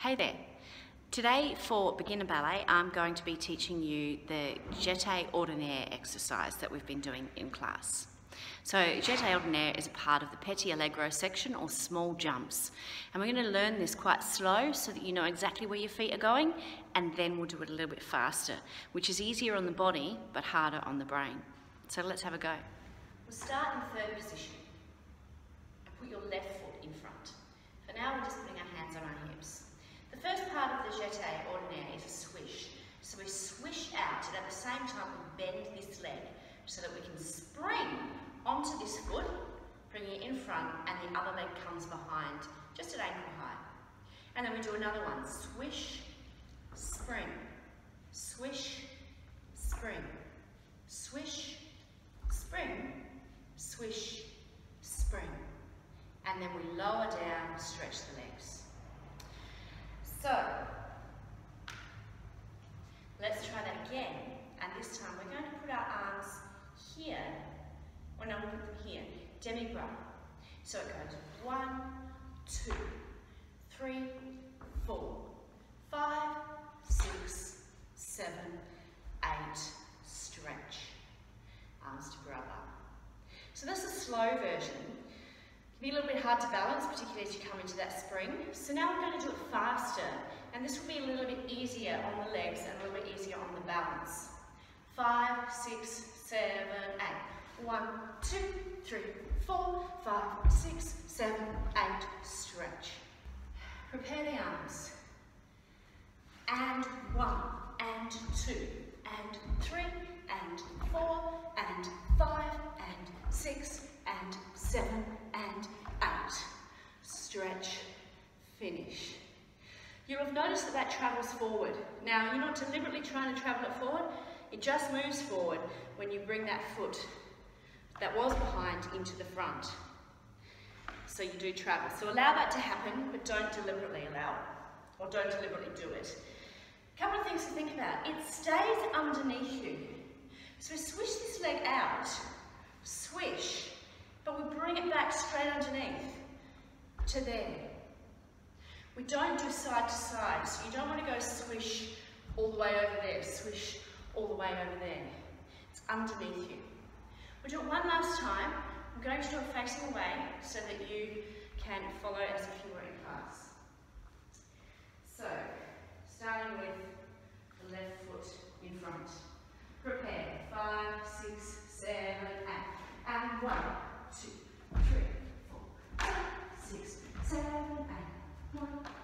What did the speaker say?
Hey there. Today for beginner ballet I'm going to be teaching you the jeté ordinaire exercise that we've been doing in class. So jeté ordinaire is a part of the petit allegro section or small jumps and we're going to learn this quite slow so that you know exactly where your feet are going and then we'll do it a little bit faster which is easier on the body but harder on the brain. So let's have a go. We'll start in third position and put your left foot in front. For now we're just putting our hands on our hips. The first part of the jeté ordinaire is a swish. So we swish out and at the same time we bend this leg so that we can spring onto this foot, bringing it in front and the other leg comes behind, just at ankle height. And then we do another one, swish, spring, swish, spring, swish, spring, swish, spring. And then we lower down, stretch the legs. So, let's try that again. And this time we're going to put our arms here, or no, we'll put them here, demi-bras. So it goes one, two, three, four, five, six, seven, eight, stretch. Arms to bras bas. So this is a slow version It can be a little bit hard to balance, particularly as you come into that spring. So now we're going to do it faster, and this will be a little bit easier on the legs and a little bit balance. Five, six, seven, eight. One, two, three, four, five, six, seven, eight. Stretch. Prepare the arms. And one, and two, and three, and four, and five, and six, and seven, and eight. Stretch, finish. You'll have noticed that that travels forward. Now, you're not deliberately trying to travel it forward, it just moves forward when you bring that foot that was behind into the front. So you do travel. So allow that to happen, but don't deliberately allow it, or don't deliberately do it. A couple of things to think about. It stays underneath you. So we swish this leg out, swish, but we bring it back straight underneath to there. Don't do side to side, so you don't want to go swish all the way over there, swish all the way over there. It's underneath you. We'll do it one last time. I'm going to do it facing away so that you can follow as if you were in class. So, starting with the left foot in front. Prepare. Five, six, seven, eight. And one, two, three, four, five, six, seven, eight.